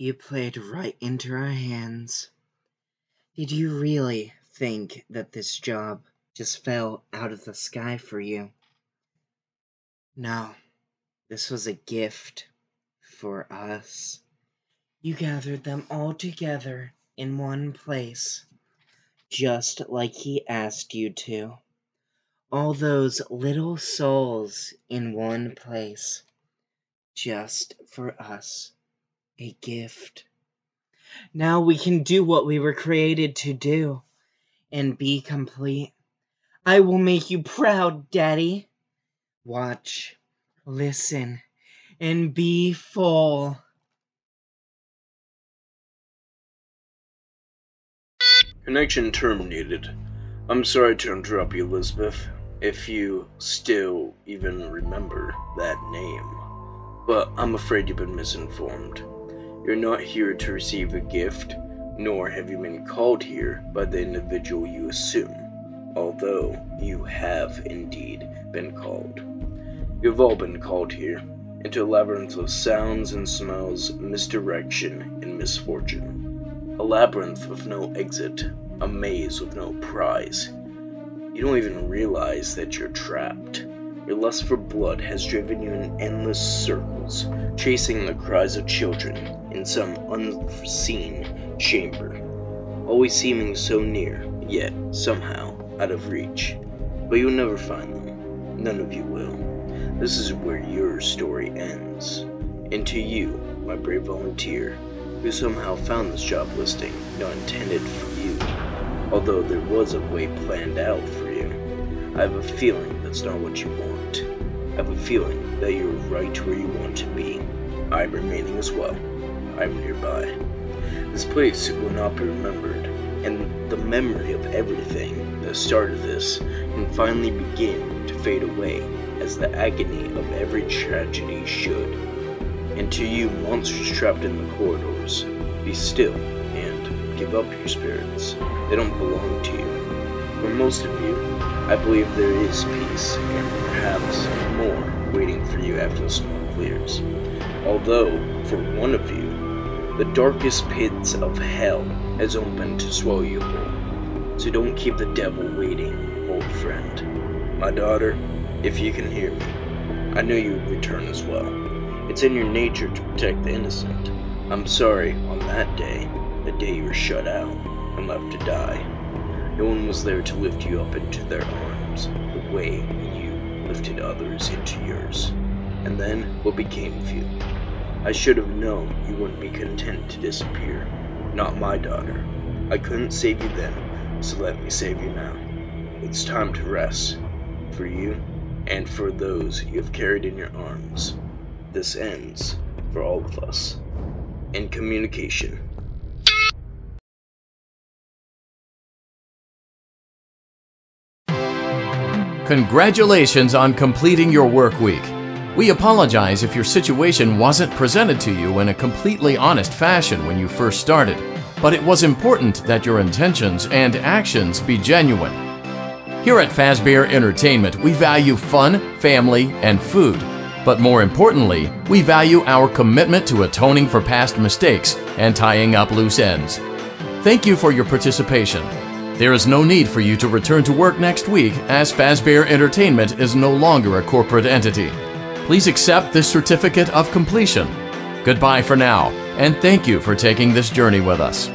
You played right into our hands. Did you really think that this job just fell out of the sky for you? No, this was a gift for us. You gathered them all together in one place, just like he asked you to. All those little souls in one place, just for us. A gift. Now we can do what we were created to do and be complete. I will make you proud, Daddy. Watch, listen, and be full. Connection terminated. I'm sorry to interrupt you, Elizabeth, if you still even remember that name. But I'm afraid you've been misinformed. You're not here to receive a gift, nor have you been called here by the individual you assume, although you have indeed been called. You've all been called here, into a labyrinth of sounds and smells, misdirection and misfortune. A labyrinth with no exit, a maze with no prize. You don't even realize that you're trapped. Your lust for blood has driven you in endless circles, chasing the cries of children in some unseen chamber, always seeming so near, yet somehow out of reach. But you'll never find them. None of you will. This is where your story ends. And to you, my brave volunteer, who somehow found this job listing not intended for you, although there was a way planned out for you. I have a feeling that's not what you want. I have a feeling that you're right where you want to be. I'm remaining as well. I'm nearby. This place will not be remembered, and the memory of everything that started this can finally begin to fade away as the agony of every tragedy should and to you monsters trapped in the corridors, be still and give up your spirits. They don't belong to you. For most of you, I believe there is peace and perhaps more waiting for you after the smoke clears. Although, for one of you, the darkest pits of hell has opened to swallow you whole. So don't keep the devil waiting, old friend. My daughter, if you can hear me, I know you would return as well. It's in your nature to protect the innocent. I'm sorry, on that day, the day you were shut out and left to die, no one was there to lift you up into their arms the way you lifted others into yours. And then, what became of you? I should have known you wouldn't be content to disappear. Not my daughter. I couldn't save you then, so let me save you now. It's time to rest. For you, and for those you have carried in your arms this ends for all of us in communication. Congratulations on completing your work week. We apologize if your situation wasn't presented to you in a completely honest fashion when you first started, but it was important that your intentions and actions be genuine. Here at Fazbear Entertainment, we value fun, family, and food but more importantly, we value our commitment to atoning for past mistakes and tying up loose ends. Thank you for your participation. There is no need for you to return to work next week as Fazbear Entertainment is no longer a corporate entity. Please accept this certificate of completion. Goodbye for now, and thank you for taking this journey with us.